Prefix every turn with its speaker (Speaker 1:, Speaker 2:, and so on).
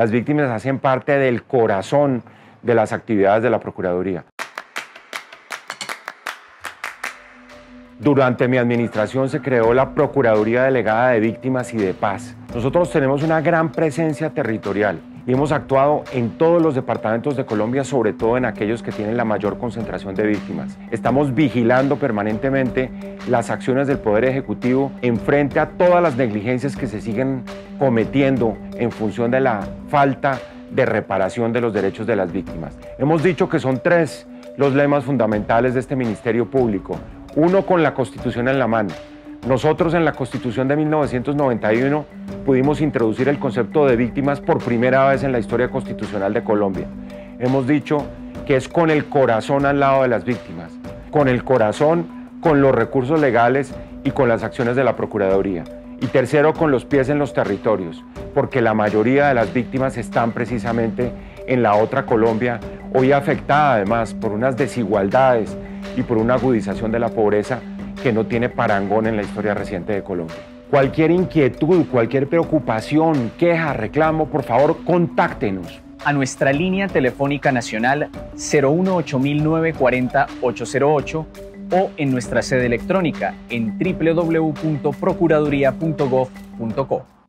Speaker 1: Las víctimas hacen parte del corazón de las actividades de la Procuraduría. Durante mi administración se creó la Procuraduría Delegada de Víctimas y de Paz. Nosotros tenemos una gran presencia territorial y hemos actuado en todos los departamentos de Colombia, sobre todo en aquellos que tienen la mayor concentración de víctimas. Estamos vigilando permanentemente las acciones del Poder Ejecutivo en frente a todas las negligencias que se siguen cometiendo en función de la falta de reparación de los derechos de las víctimas. Hemos dicho que son tres los lemas fundamentales de este Ministerio Público. Uno con la Constitución en la mano. Nosotros en la Constitución de 1991 pudimos introducir el concepto de víctimas por primera vez en la historia constitucional de Colombia. Hemos dicho que es con el corazón al lado de las víctimas, con el corazón, con los recursos legales y con las acciones de la Procuraduría. Y tercero, con los pies en los territorios, porque la mayoría de las víctimas están precisamente en la otra Colombia, hoy afectada además por unas desigualdades y por una agudización de la pobreza que no tiene parangón en la historia reciente de Colombia. Cualquier inquietud, cualquier preocupación, queja, reclamo, por favor, contáctenos.
Speaker 2: A nuestra línea telefónica nacional 018-940-808 o en nuestra sede electrónica en www.procuraduría.gov.co.